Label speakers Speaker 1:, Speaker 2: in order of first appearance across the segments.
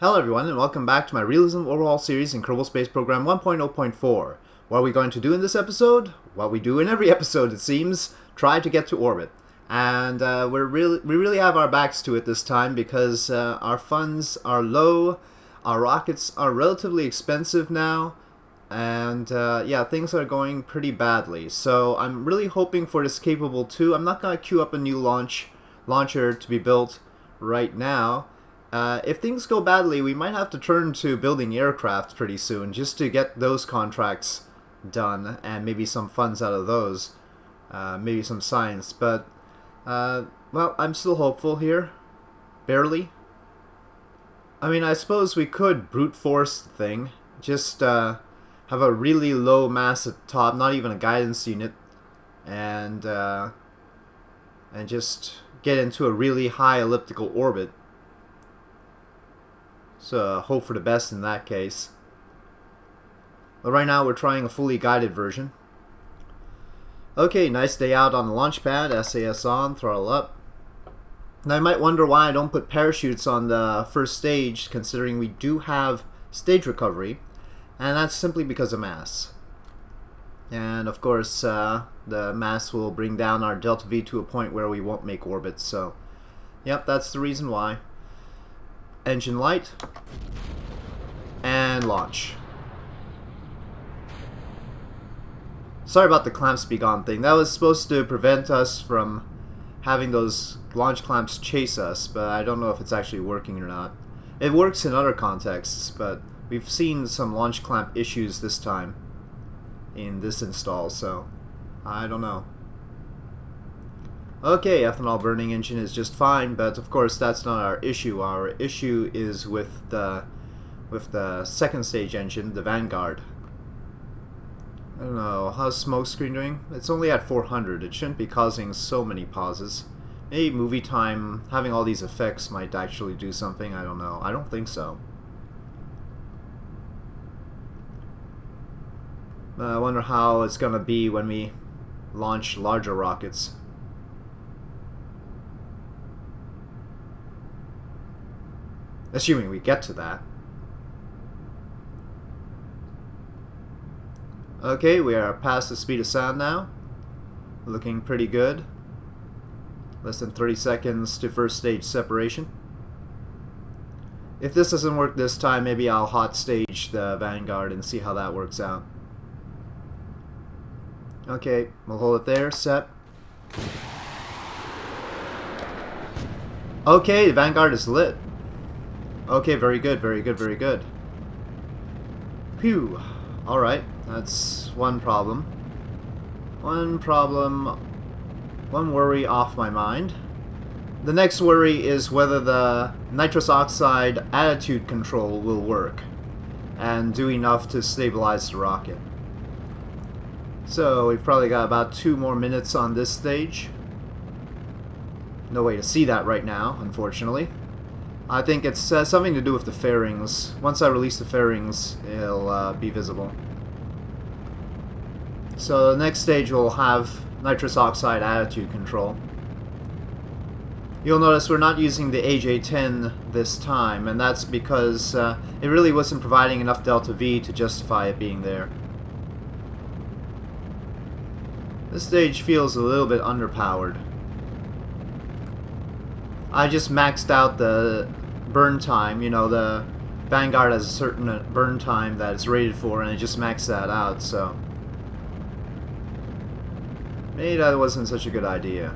Speaker 1: Hello everyone and welcome back to my Realism Overhaul series in Kerbal Space Program 1.0.4. What are we going to do in this episode? What we do in every episode it seems, try to get to orbit. And uh, we're really, we really have our backs to it this time because uh, our funds are low, our rockets are relatively expensive now, and uh, yeah, things are going pretty badly. So I'm really hoping for this capable 2. I'm not going to queue up a new launch launcher to be built right now. Uh, if things go badly, we might have to turn to building aircraft pretty soon just to get those contracts done and maybe some funds out of those. Uh, maybe some science, but uh, well, I'm still hopeful here. Barely. I mean, I suppose we could brute force the thing. Just uh, have a really low mass at top, not even a guidance unit, and uh, and just get into a really high elliptical orbit. So hope for the best in that case. But right now we're trying a fully guided version. Okay, nice day out on the launch pad, SAS on, throttle up. Now you might wonder why I don't put parachutes on the first stage, considering we do have stage recovery, and that's simply because of mass. And of course, uh, the mass will bring down our delta V to a point where we won't make orbit, so yep, that's the reason why. Engine light, and launch. Sorry about the clamps be gone thing. That was supposed to prevent us from having those launch clamps chase us, but I don't know if it's actually working or not. It works in other contexts, but we've seen some launch clamp issues this time in this install, so I don't know. Okay, ethanol burning engine is just fine, but of course that's not our issue. Our issue is with the with the second stage engine, the Vanguard. I don't know, how's smokescreen doing? It's only at 400, it shouldn't be causing so many pauses. Maybe movie time, having all these effects might actually do something, I don't know. I don't think so. Uh, I wonder how it's gonna be when we launch larger rockets. Assuming we get to that. Okay, we are past the speed of sound now. Looking pretty good. Less than 30 seconds to first stage separation. If this doesn't work this time, maybe I'll hot stage the Vanguard and see how that works out. Okay, we'll hold it there, set. Okay, the Vanguard is lit. Okay, very good, very good, very good. Phew. Alright. That's one problem. One problem, one worry off my mind. The next worry is whether the nitrous oxide attitude control will work and do enough to stabilize the rocket. So we've probably got about two more minutes on this stage. No way to see that right now, unfortunately. I think it's uh, something to do with the fairings. Once I release the fairings, it'll uh, be visible. So the next stage will have nitrous oxide attitude control. You'll notice we're not using the AJ-10 this time, and that's because uh, it really wasn't providing enough delta V to justify it being there. This stage feels a little bit underpowered. I just maxed out the burn time, you know, the Vanguard has a certain uh, burn time that it's rated for, and I just maxed that out, so... Maybe that wasn't such a good idea.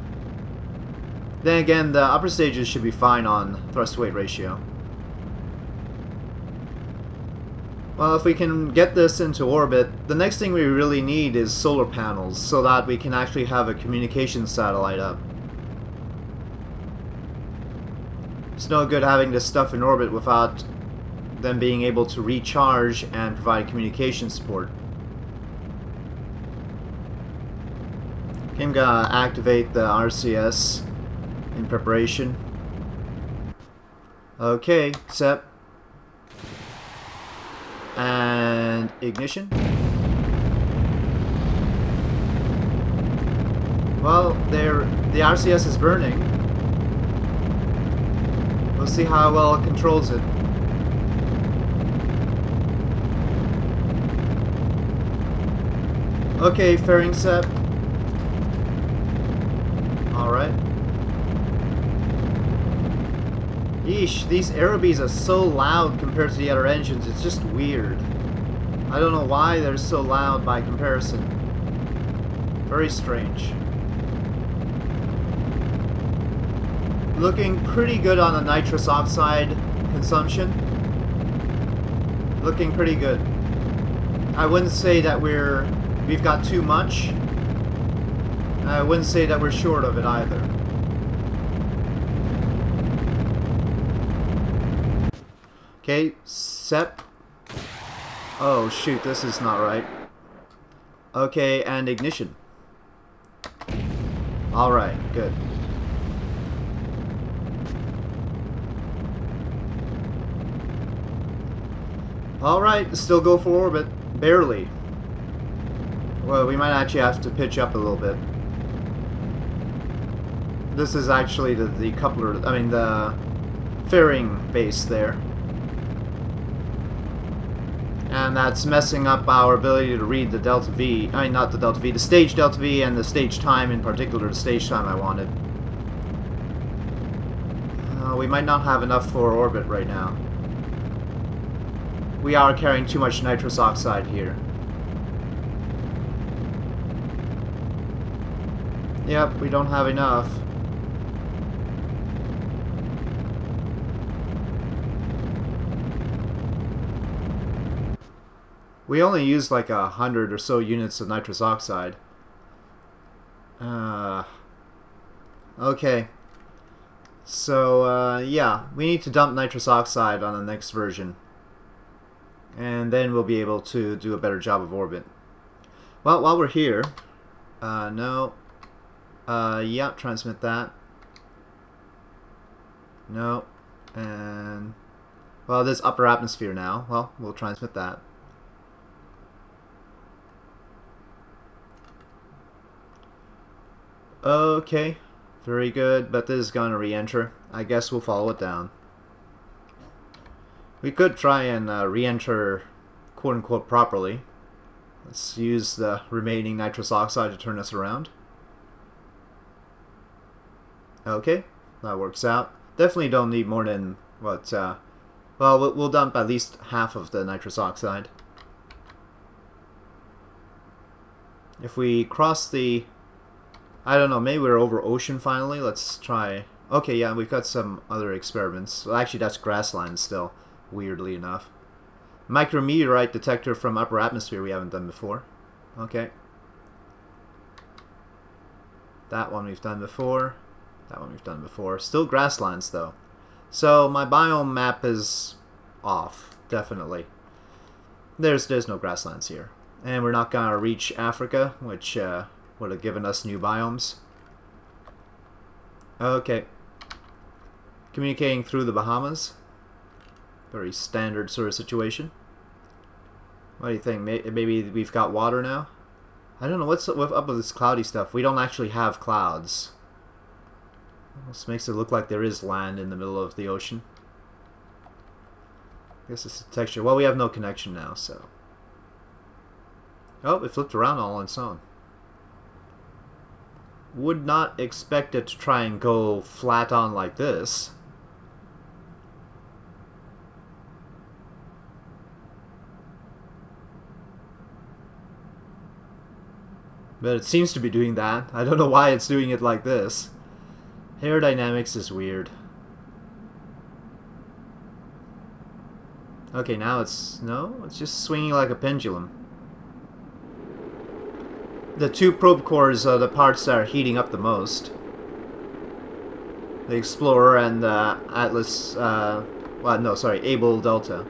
Speaker 1: Then again, the upper stages should be fine on thrust-weight ratio. Well, if we can get this into orbit, the next thing we really need is solar panels, so that we can actually have a communication satellite up. It's no good having this stuff in orbit without them being able to recharge and provide communication support. I'm gonna activate the RCS in preparation. Okay, set. And ignition. Well, there the RCS is burning. We'll see how well it controls it. Okay, fairing set. Alright. Yeesh, these Aerobees are so loud compared to the other engines, it's just weird. I don't know why they're so loud by comparison. Very strange. Looking pretty good on the nitrous oxide consumption. Looking pretty good. I wouldn't say that we're we've got too much. I wouldn't say that we're short of it either. Okay, set. Oh shoot, this is not right. Okay, and ignition. Alright, good. Alright, still go for orbit. Barely. Well, we might actually have to pitch up a little bit. This is actually the, the coupler, I mean the fairing base there. And that's messing up our ability to read the delta V, I mean not the delta V, the stage delta V and the stage time in particular, the stage time I wanted. Uh, we might not have enough for orbit right now we are carrying too much nitrous oxide here. Yep, we don't have enough. We only used like a hundred or so units of nitrous oxide. Uh, okay. So, uh, yeah, we need to dump nitrous oxide on the next version and then we'll be able to do a better job of orbit. Well, while we're here, uh, no, uh, yeah, transmit that. No, and, well, there's upper atmosphere now. Well, we'll transmit that. Okay, very good, but this is going to re-enter. I guess we'll follow it down. We could try and uh, re-enter quote-unquote properly. Let's use the remaining nitrous oxide to turn us around. Okay, that works out. Definitely don't need more than, what, uh, well, we'll dump at least half of the nitrous oxide. If we cross the, I don't know, maybe we're over ocean finally. Let's try. Okay, yeah, we've got some other experiments. Well, actually, that's grassland still weirdly enough. Micrometeorite detector from upper atmosphere we haven't done before. Okay. That one we've done before. That one we've done before. Still grasslands though. So my biome map is off, definitely. There's there's no grasslands here. And we're not gonna reach Africa, which uh, would have given us new biomes. Okay. Communicating through the Bahamas. Very standard sort of situation. What do you think? Maybe we've got water now? I don't know. What's up with this cloudy stuff? We don't actually have clouds. This makes it look like there is land in the middle of the ocean. I guess it's a texture. Well, we have no connection now, so... Oh, it flipped around all on its own. Would not expect it to try and go flat on like this. But it seems to be doing that. I don't know why it's doing it like this. Aerodynamics is weird. Okay, now it's... No, it's just swinging like a pendulum. The two probe cores are the parts that are heating up the most. The Explorer and the Atlas... Uh, well, no, sorry, Able Delta.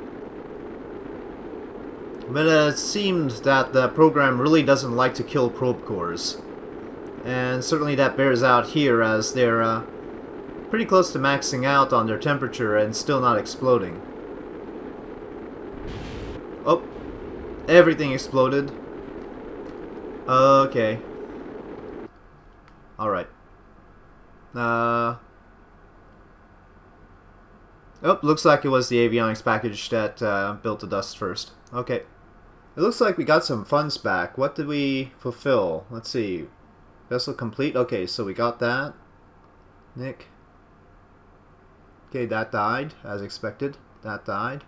Speaker 1: But uh, it seems that the program really doesn't like to kill probe cores. And certainly that bears out here as they're uh, pretty close to maxing out on their temperature and still not exploding. Oh, everything exploded. Okay. Alright. Uh... Oh, looks like it was the avionics package that uh, built the dust first. Okay. It looks like we got some funds back. What did we fulfill? Let's see. Vessel complete. Okay, so we got that. Nick. Okay, that died, as expected. That died.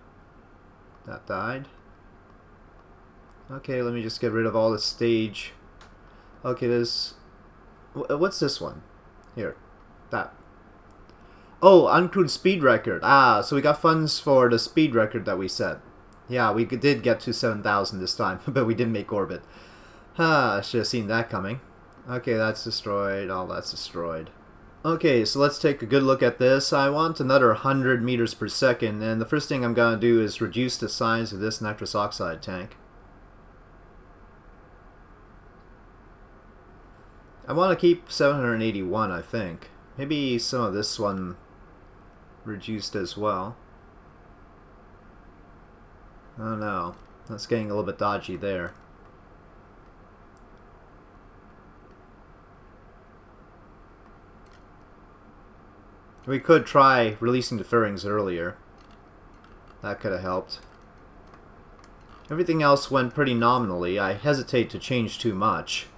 Speaker 1: That died. Okay, let me just get rid of all the stage. Okay, there's... What's this one? Here. That. Oh, uncrewed speed record. Ah, so we got funds for the speed record that we set. Yeah, we did get to 7,000 this time, but we didn't make orbit. Ah, I should have seen that coming. Okay, that's destroyed. All that's destroyed. Okay, so let's take a good look at this. I want another 100 meters per second, and the first thing I'm going to do is reduce the size of this nitrous oxide tank. I want to keep 781, I think. Maybe some of this one reduced as well. Oh no, that's getting a little bit dodgy there. We could try releasing the fairings earlier. That could have helped. Everything else went pretty nominally. I hesitate to change too much.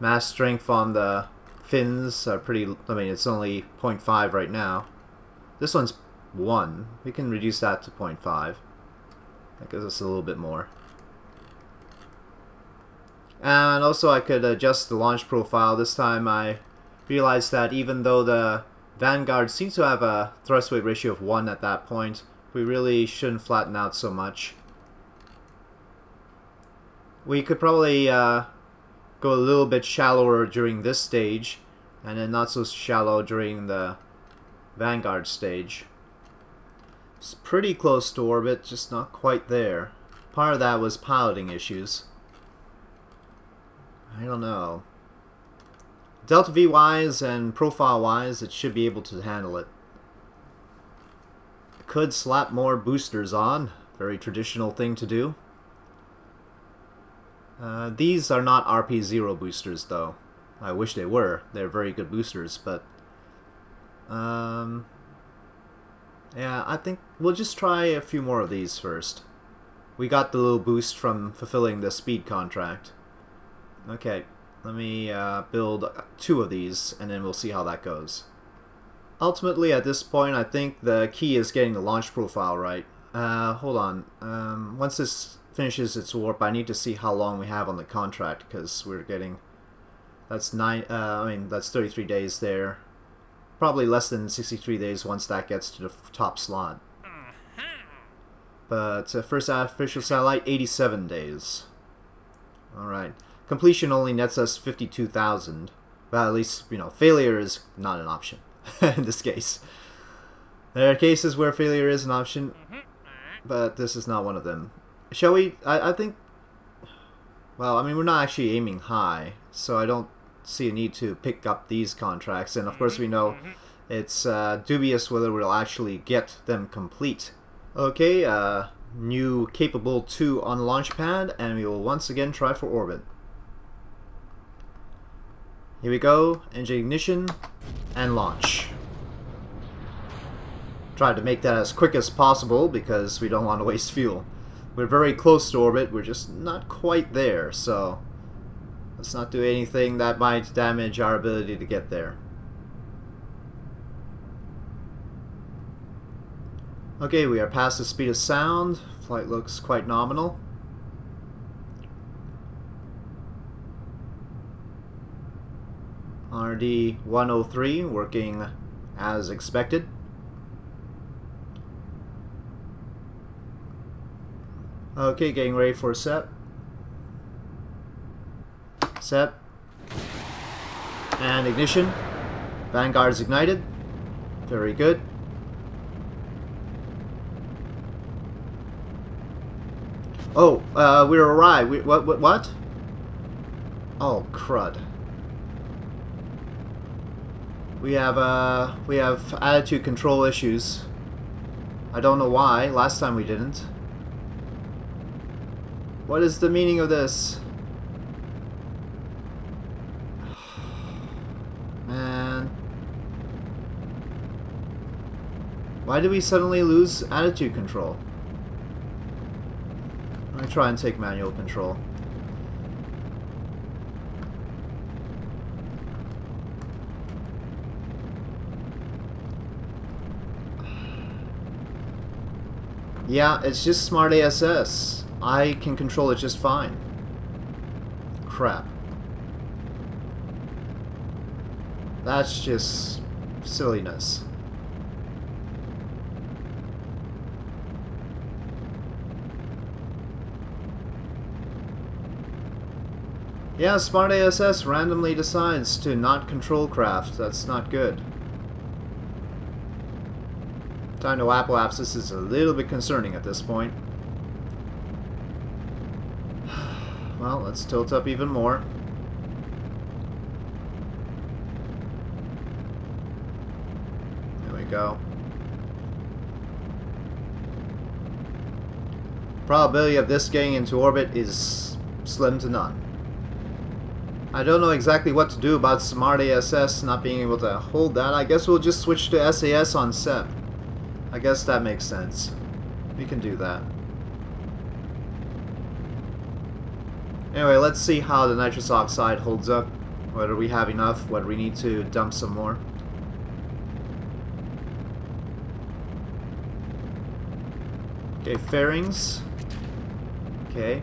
Speaker 1: Mass strength on the fins are pretty... I mean, it's only 0.5 right now. This one's 1. We can reduce that to 0.5. That gives us a little bit more. And also I could adjust the launch profile. This time I realized that even though the Vanguard seems to have a thrust weight ratio of 1 at that point, we really shouldn't flatten out so much. We could probably uh, go a little bit shallower during this stage, and then not so shallow during the Vanguard stage. It's pretty close to orbit, just not quite there. Part of that was piloting issues. I don't know. Delta V wise and profile wise, it should be able to handle it. Could slap more boosters on. Very traditional thing to do. Uh, these are not RP0 boosters though. I wish they were. They're very good boosters, but... Um, yeah, I think we'll just try a few more of these first. We got the little boost from fulfilling the speed contract. Okay, let me uh, build two of these, and then we'll see how that goes. Ultimately, at this point, I think the key is getting the launch profile right. Uh, hold on. Um, once this finishes its warp, I need to see how long we have on the contract, because we're getting... That's nine. Uh, I mean, that's 33 days there probably less than 63 days once that gets to the top slot. But uh, first official satellite, 87 days. Alright. Completion only nets us 52,000. Well, at least, you know, failure is not an option in this case. There are cases where failure is an option, but this is not one of them. Shall we? I, I think... Well, I mean, we're not actually aiming high, so I don't see a need to pick up these contracts. And of course, we know it's uh, dubious whether we'll actually get them complete. Okay, uh, new capable 2 on launch pad, and we will once again try for orbit. Here we go, engine ignition, and launch. Try to make that as quick as possible because we don't want to waste fuel. We're very close to orbit, we're just not quite there, so Let's not do anything that might damage our ability to get there. Okay, we are past the speed of sound. Flight looks quite nominal. RD 103 working as expected. Okay, getting ready for a set. Set. And ignition. Vanguard is ignited. Very good. Oh, uh, we're arrived. We, what, what, what? Oh, crud. We have, uh, we have attitude control issues. I don't know why. Last time we didn't. What is the meaning of this? Why did we suddenly lose attitude control? I try and take manual control. Yeah, it's just Smart ASS. I can control it just fine. Crap. That's just silliness. Yeah, Smart ASS randomly decides to not control craft. That's not good. Dino Apoapsis this is a little bit concerning at this point. Well, let's tilt up even more. There we go. Probability of this getting into orbit is slim to none. I don't know exactly what to do about Smart ASS not being able to hold that. I guess we'll just switch to SAS on SEP. I guess that makes sense. We can do that. Anyway, let's see how the nitrous oxide holds up. Whether we have enough, whether we need to dump some more. Okay, fairings. Okay.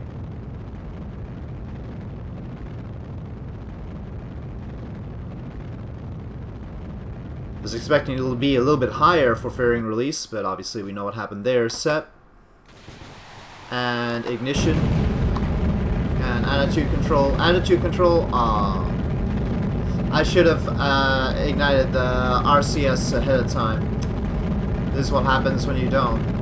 Speaker 1: Was expecting it to be a little bit higher for fairing release, but obviously we know what happened there. Set. And ignition. And attitude control. Attitude control, ah. I should have uh, ignited the RCS ahead of time. This is what happens when you don't.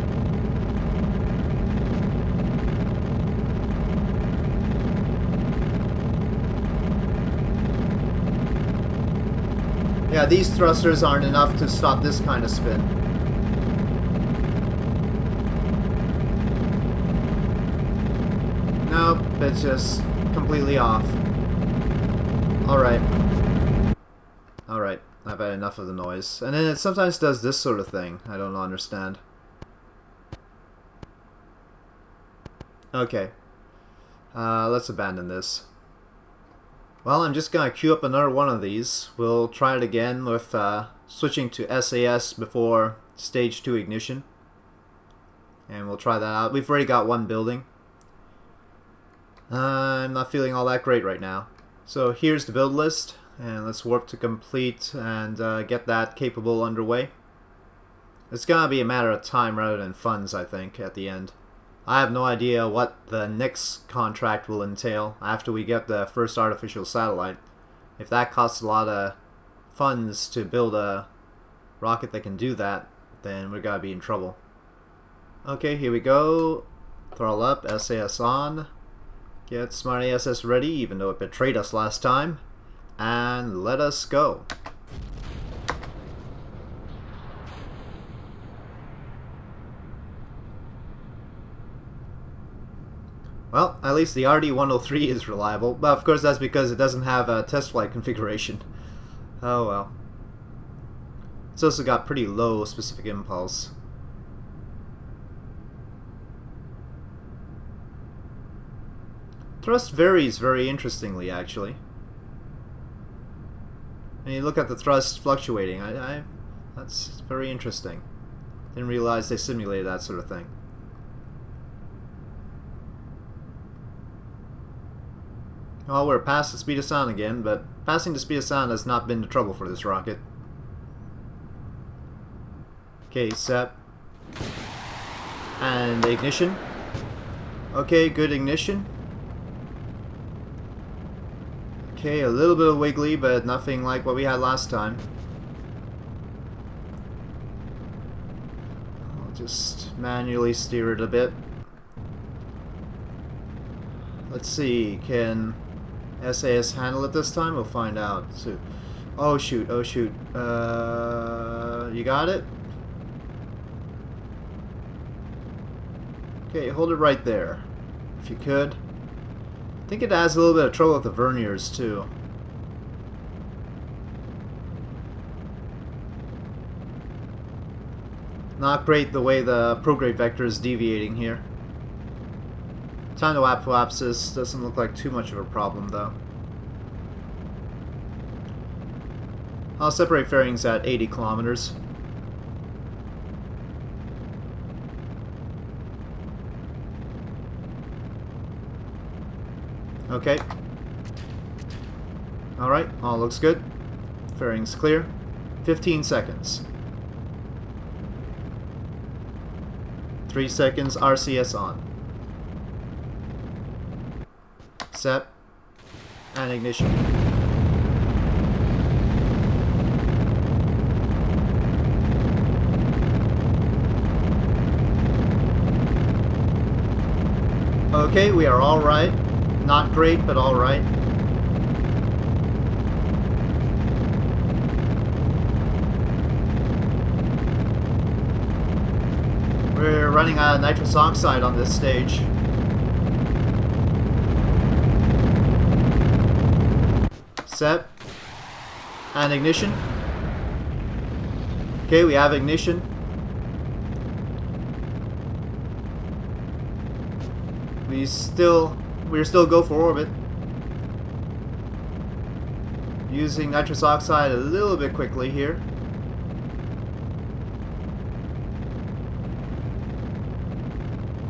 Speaker 1: Yeah, these thrusters aren't enough to stop this kind of spin. Nope, it's just completely off. Alright. Alright, I've had enough of the noise. And then it sometimes does this sort of thing. I don't understand. Okay. Uh, let's abandon this. Well, I'm just going to queue up another one of these. We'll try it again with uh, switching to SAS before stage 2 ignition. And we'll try that out. We've already got one building. Uh, I'm not feeling all that great right now. So here's the build list. And let's warp to complete and uh, get that capable underway. It's going to be a matter of time rather than funds, I think, at the end. I have no idea what the next contract will entail after we get the first artificial satellite. If that costs a lot of funds to build a rocket that can do that, then we're gonna be in trouble. Okay, here we go. Throttle up, SAS on. Get Smart ASS ready, even though it betrayed us last time. And let us go. Well, at least the RD-103 is reliable, but of course that's because it doesn't have a test flight configuration. Oh well. It's also got pretty low specific impulse. Thrust varies very interestingly, actually. And you look at the thrust fluctuating, I, I, that's very interesting. Didn't realize they simulated that sort of thing. Well, we're past the speed of sound again, but passing the speed of sound has not been the trouble for this rocket. Okay, set. And ignition. Okay, good ignition. Okay, a little bit of wiggly, but nothing like what we had last time. I'll just manually steer it a bit. Let's see, can SAS handle it this time? We'll find out. So, oh shoot, oh shoot. Uh, you got it? Okay, hold it right there. If you could. I think it has a little bit of trouble with the verniers too. Not great the way the prograde vector is deviating here. Time to apoapsis doesn't look like too much of a problem though. I'll separate fairings at 80 kilometers. Okay. Alright, all looks good. Fairings clear. 15 seconds. 3 seconds, RCS on. Set. And ignition. Okay, we are alright. Not great, but alright. We're running out of nitrous oxide on this stage. Set. And ignition. Okay, we have ignition. We still, we're still go for orbit. Using nitrous oxide a little bit quickly here.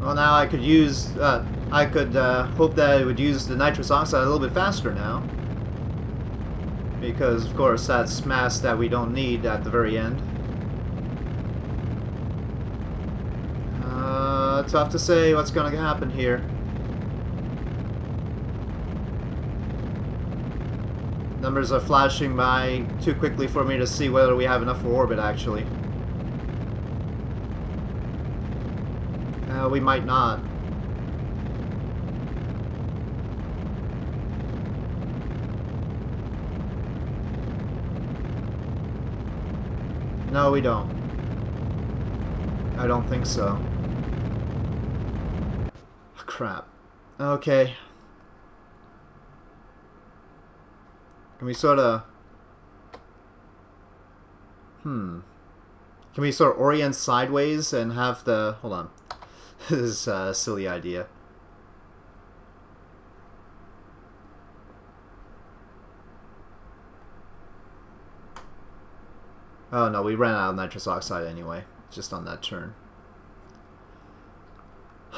Speaker 1: Well, now I could use, uh, I could uh, hope that it would use the nitrous oxide a little bit faster now. Because, of course, that's mass that we don't need at the very end. Uh, tough to say what's going to happen here. Numbers are flashing by too quickly for me to see whether we have enough for orbit, actually. Uh, we might not. No, we don't. I don't think so. Crap. Okay. Can we sort of... Hmm. Can we sort of orient sideways and have the... Hold on. this is a silly idea. Oh no, we ran out of nitrous oxide anyway, just on that turn.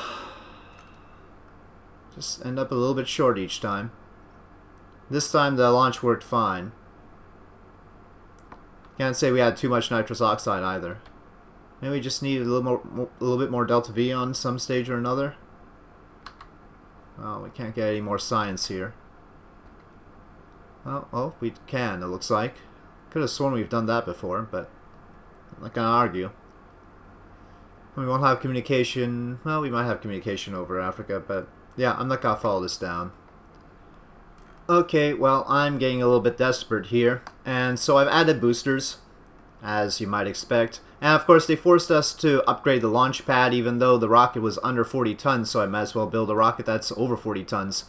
Speaker 1: Just end up a little bit short each time. This time the launch worked fine. Can't say we had too much nitrous oxide either. Maybe we just need a little more, a little bit more delta V on some stage or another. Well, we can't get any more science here. Oh, oh, we can, it looks like. Could have sworn we've done that before, but I'm not gonna argue. We won't have communication. Well, we might have communication over Africa, but yeah, I'm not gonna follow this down. Okay, well, I'm getting a little bit desperate here, and so I've added boosters, as you might expect. And of course, they forced us to upgrade the launch pad, even though the rocket was under 40 tons, so I might as well build a rocket that's over 40 tons.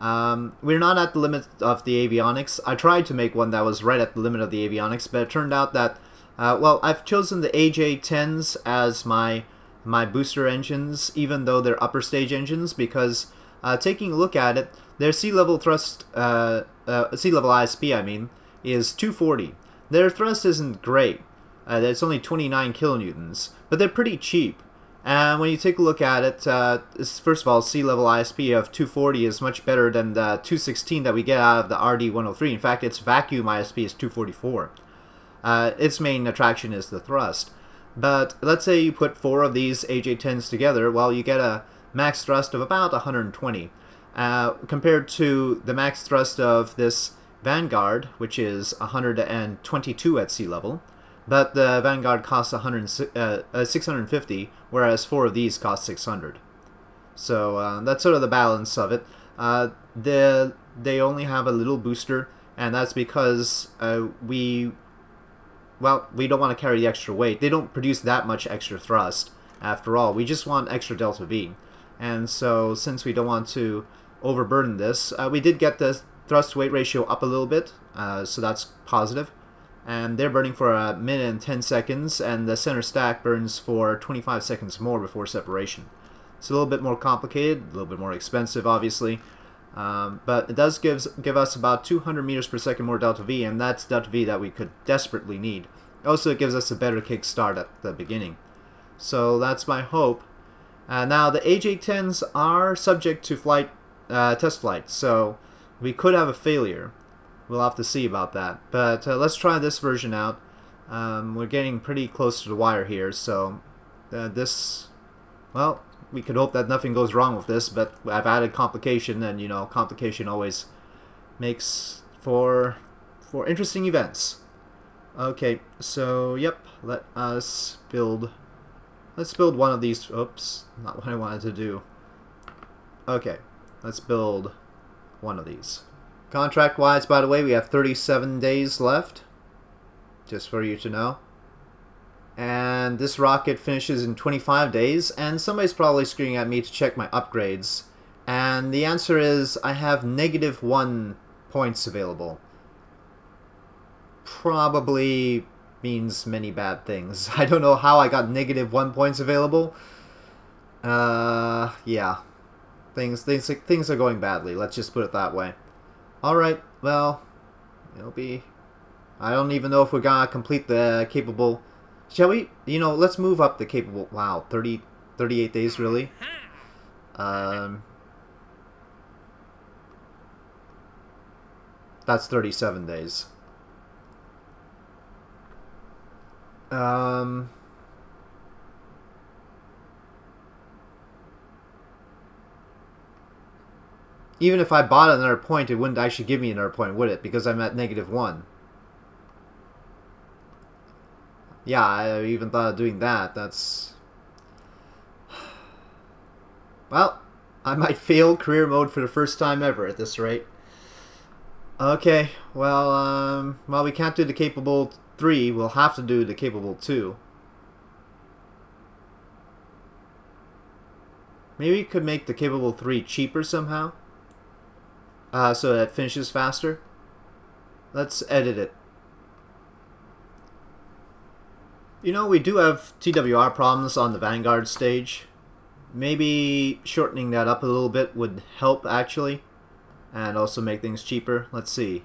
Speaker 1: Um, we're not at the limit of the avionics. I tried to make one that was right at the limit of the avionics, but it turned out that, uh, well, I've chosen the AJ-10s as my my booster engines, even though they're upper stage engines, because uh, taking a look at it, their sea level thrust, uh, uh, sea level ISP, I mean, is 240. Their thrust isn't great. Uh, it's only 29 kilonewtons, but they're pretty cheap. And when you take a look at it, uh, first of all, sea level ISP of 240 is much better than the 216 that we get out of the RD103. In fact, its vacuum ISP is 244. Uh, its main attraction is the thrust. But let's say you put four of these AJ10s together, well, you get a max thrust of about 120. Uh, compared to the max thrust of this Vanguard, which is 122 at sea level, but the Vanguard costs 100, uh, uh, 650, whereas four of these cost 600. So uh, that's sort of the balance of it. Uh, the, they only have a little booster, and that's because uh, we, well, we don't want to carry the extra weight. They don't produce that much extra thrust, after all. We just want extra delta V. And so, since we don't want to overburden this, uh, we did get the thrust weight ratio up a little bit, so that's positive. And they're burning for a minute and 10 seconds, and the center stack burns for 25 seconds more before separation. It's a little bit more complicated, a little bit more expensive, obviously. Um, but it does gives, give us about 200 meters per second more delta V, and that's delta V that we could desperately need. Also, it gives us a better kickstart at the beginning. So that's my hope. Uh, now, the AJ-10s are subject to flight uh, test flight, so we could have a failure. We'll have to see about that. But uh, let's try this version out. Um, we're getting pretty close to the wire here, so uh, this, well, we could hope that nothing goes wrong with this, but I've added complication, and you know, complication always makes for for interesting events. Okay, so yep, let us build. Let's build one of these. Oops, not what I wanted to do. Okay, let's build one of these. Contract-wise, by the way, we have 37 days left, just for you to know. And this rocket finishes in 25 days and somebody's probably screaming at me to check my upgrades. And the answer is I have negative one points available. Probably means many bad things. I don't know how I got negative one points available. Uh yeah. Things things things are going badly let's just put it that way alright well it'll be I don't even know if we're gonna complete the capable Shall we? You know, let's move up the capable... Wow, 30, 38 days, really? Um, that's 37 days. Um... Even if I bought another point, it wouldn't actually give me another point, would it? Because I'm at negative 1. yeah, I even thought of doing that. That's... Well, I might fail career mode for the first time ever at this rate. Okay, well, um, we can't do the capable 3. We'll have to do the capable 2. Maybe we could make the capable 3 cheaper somehow. Uh, so that finishes faster. Let's edit it. You know, we do have TWR problems on the Vanguard stage. Maybe shortening that up a little bit would help, actually. And also make things cheaper. Let's see.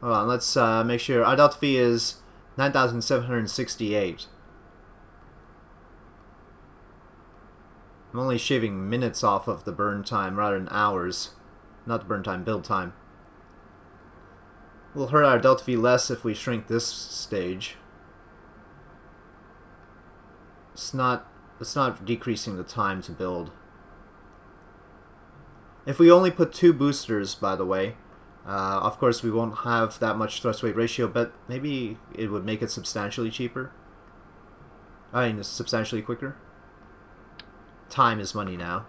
Speaker 1: Hold on, let's uh, make sure. Our delta V is 9,768. I'm only shaving minutes off of the burn time rather than hours. Not burn time, build time. We'll hurt our delta V less if we shrink this stage. It's not it's not decreasing the time to build. If we only put two boosters, by the way, uh, of course we won't have that much thrust weight ratio, but maybe it would make it substantially cheaper. I mean, substantially quicker. Time is money now.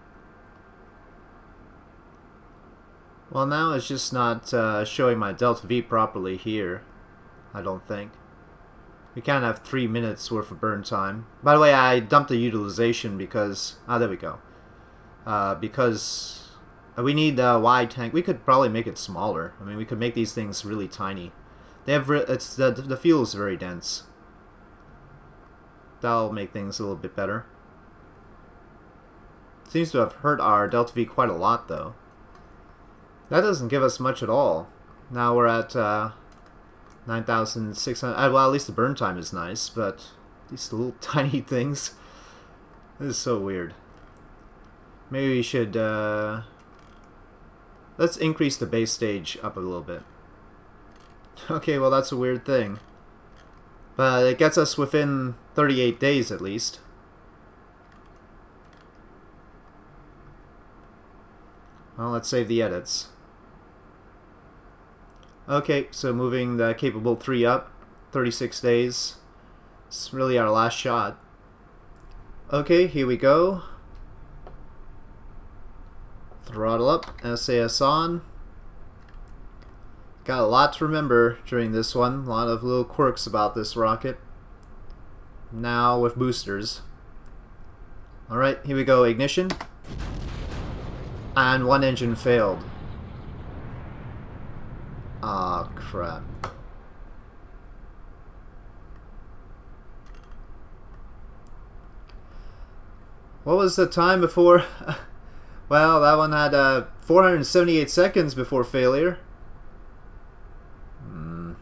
Speaker 1: Well, now it's just not uh, showing my delta V properly here. I don't think. We can't have three minutes worth of burn time. By the way, I dumped the utilization because... Ah, there we go. Uh, because we need a wide tank. We could probably make it smaller. I mean, we could make these things really tiny. They have... It's the, the fuel is very dense. That'll make things a little bit better. Seems to have hurt our delta V quite a lot, though. That doesn't give us much at all. Now we're at uh, 9,600. Uh, well, at least the burn time is nice, but these little tiny things. This is so weird. Maybe we should... Uh, let's increase the base stage up a little bit. Okay, well that's a weird thing. But it gets us within 38 days at least. Well, let's save the edits. Okay, so moving the capable 3 up, 36 days. It's really our last shot. Okay, here we go. Throttle up, SAS on. Got a lot to remember during this one. A lot of little quirks about this rocket. Now with boosters. Alright, here we go. Ignition. And one engine failed. Ah, oh, crap. What was the time before? well, that one had uh, 478 seconds before failure. Hmm.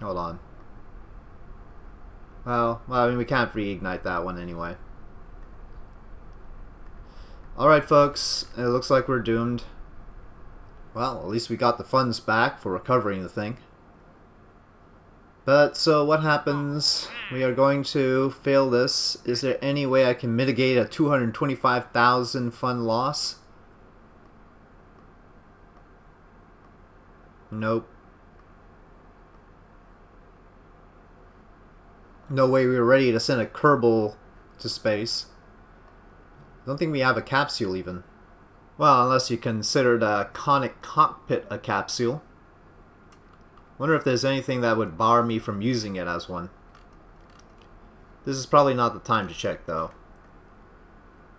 Speaker 1: Hold on. Well, well, I mean, we can't reignite that one anyway. Alright, folks. It looks like we're doomed. Well, at least we got the funds back for recovering the thing. But, so what happens? We are going to fail this. Is there any way I can mitigate a 225,000 fund loss? Nope. No way we were ready to send a Kerbal to space. Don't think we have a capsule even. Well, unless you consider the conic cockpit a capsule. Wonder if there's anything that would bar me from using it as one. This is probably not the time to check though.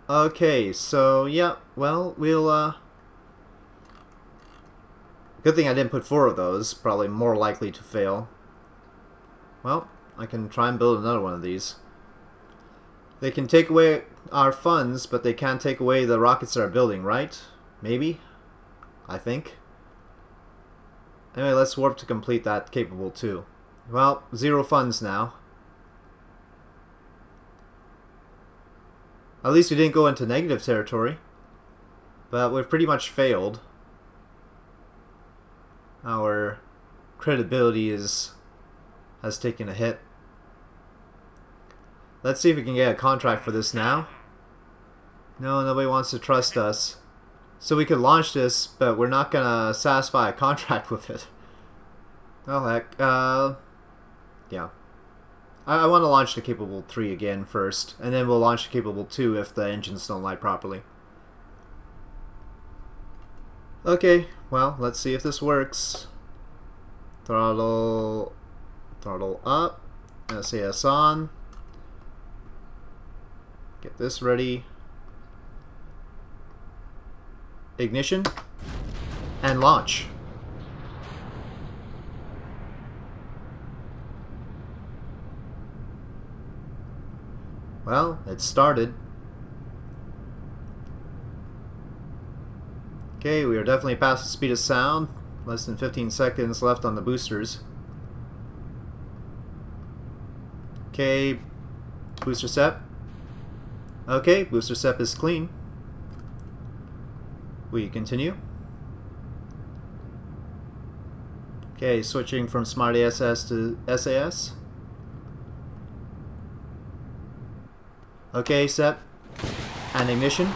Speaker 1: Okay, so yeah, well, we'll uh Good thing I didn't put four of those, probably more likely to fail. Well, I can try and build another one of these. They can take away our funds, but they can't take away the rockets that are building, right? Maybe? I think. Anyway, let's warp to complete that capable too. Well, zero funds now. At least we didn't go into negative territory. But we've pretty much failed. Our credibility is has taken a hit. Let's see if we can get a contract for this now. No, nobody wants to trust us. So we could launch this, but we're not gonna satisfy a contract with it. Oh heck, uh, yeah. I, I want to launch the Capable 3 again first, and then we'll launch the Capable 2 if the engines don't light properly. Okay, well, let's see if this works. Throttle, throttle up, SAS on. Get this ready. Ignition. And launch. Well, it started. Okay, we are definitely past the speed of sound. Less than 15 seconds left on the boosters. Okay, booster set. Okay, booster sep is clean. We continue. Okay, switching from Smart ASS to SAS. Okay, set. And ignition.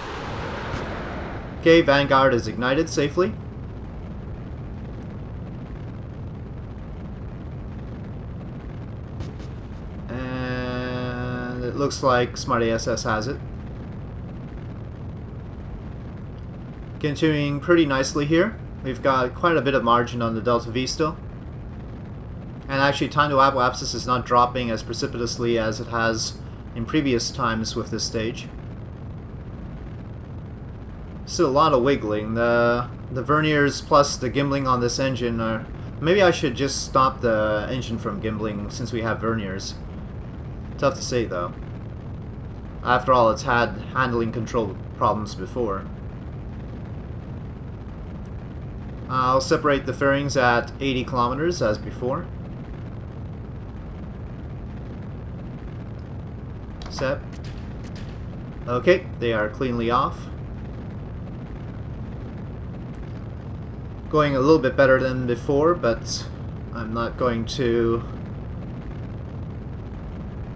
Speaker 1: Okay, Vanguard is ignited safely. Looks like Smart ASS has it. Continuing pretty nicely here. We've got quite a bit of margin on the Delta V still. And actually time to apoapsis is not dropping as precipitously as it has in previous times with this stage. Still a lot of wiggling. The the verniers plus the gimbling on this engine are... Maybe I should just stop the engine from gimbling since we have verniers. Tough to say though. After all, it's had handling control problems before. I'll separate the fairings at 80 kilometers as before. Set. Okay, they are cleanly off. Going a little bit better than before, but I'm not going to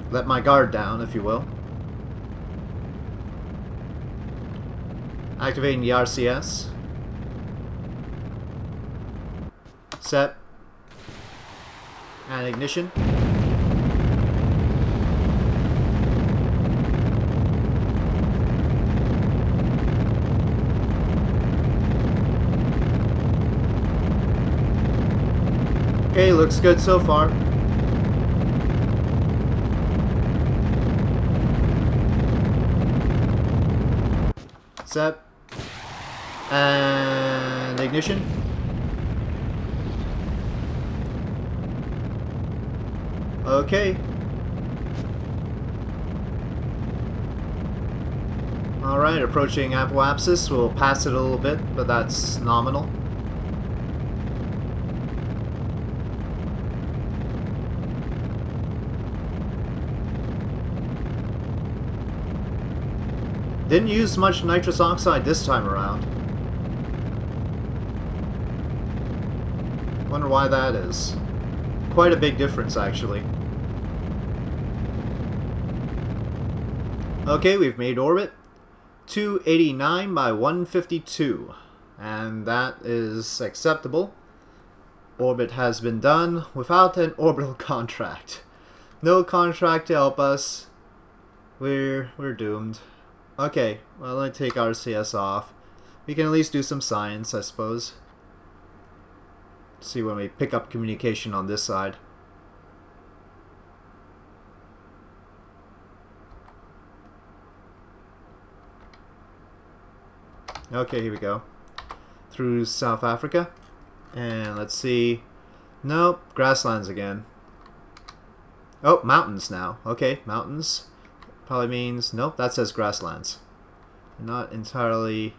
Speaker 1: let my guard down, if you will. Activating the RCS. Set. And ignition. Okay, looks good so far. Set. And ignition. Okay. Alright, approaching apoapsis. We'll pass it a little bit, but that's nominal. Didn't use much nitrous oxide this time around. Wonder why that is. Quite a big difference, actually. Okay, we've made orbit. 289 by 152. And that is acceptable. Orbit has been done without an orbital contract. No contract to help us. We're, we're doomed. Okay, well let me take RCS off. We can at least do some science, I suppose. See when we pick up communication on this side. Okay, here we go. Through South Africa. And let's see. Nope, grasslands again. Oh, mountains now. Okay, mountains. Probably means, nope, that says grasslands. Not entirely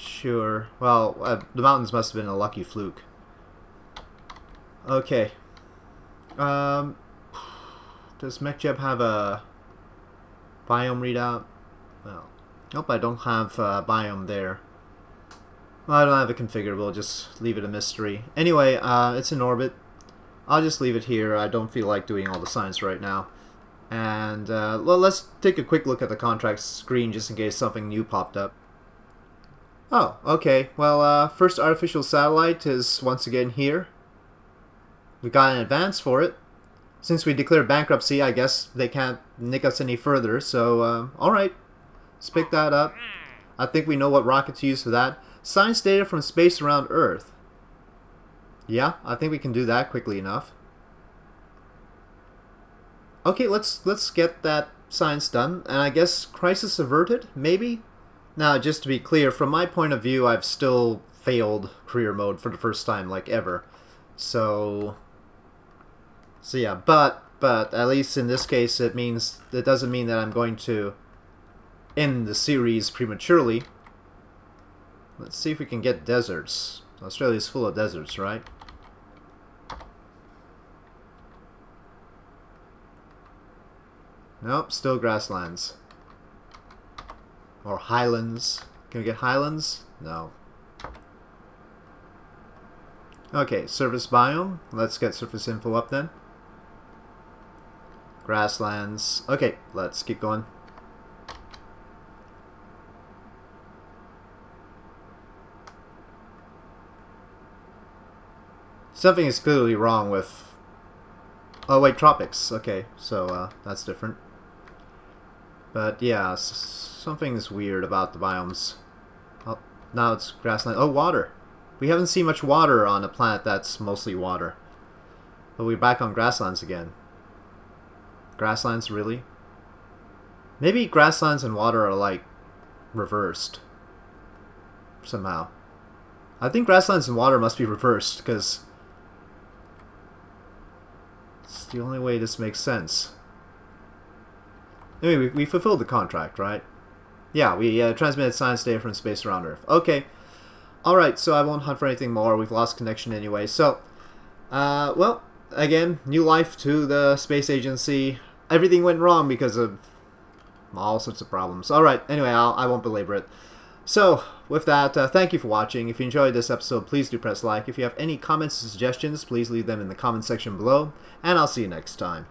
Speaker 1: sure. Well, uh, the mountains must have been a lucky fluke. Okay. Um, does MechJeb have a biome readout? Well, nope, I don't have a biome there. Well, I don't have it configurable, just leave it a mystery. Anyway, uh, it's in orbit. I'll just leave it here. I don't feel like doing all the science right now. And uh, well, let's take a quick look at the contract screen just in case something new popped up. Oh, okay. Well, uh, first artificial satellite is once again here. We got an advance for it. Since we declared bankruptcy, I guess they can't nick us any further, so uh, alright. Let's pick that up. I think we know what rocket to use for that. Science data from space around Earth. Yeah, I think we can do that quickly enough. Okay, let's let's get that science done, and I guess crisis averted, maybe? Now, just to be clear, from my point of view, I've still failed career mode for the first time, like, ever. So... So yeah, but, but, at least in this case, it means, it doesn't mean that I'm going to end the series prematurely. Let's see if we can get deserts. Australia's full of deserts, right? Nope, still grasslands. Or highlands. Can we get highlands? No. Okay, surface biome. Let's get surface info up then. Grasslands. Okay, let's keep going. Something is clearly wrong with... Oh wait, tropics. Okay, so uh, that's different. But yeah, something's weird about the biomes. Oh, now it's grassland. Oh, water. We haven't seen much water on a planet that's mostly water. But we're back on grasslands again. Grasslands, really? Maybe grasslands and water are like reversed. Somehow. I think grasslands and water must be reversed because it's the only way this makes sense. Anyway, we, we fulfilled the contract, right? Yeah, we uh, transmitted science data from space around Earth. Okay. Alright, so I won't hunt for anything more. We've lost connection anyway. So, uh, well, again, new life to the space agency. Everything went wrong because of all sorts of problems. Alright, anyway, I'll, I won't belabor it. So, with that, uh, thank you for watching. If you enjoyed this episode, please do press like. If you have any comments or suggestions, please leave them in the comment section below. And I'll see you next time.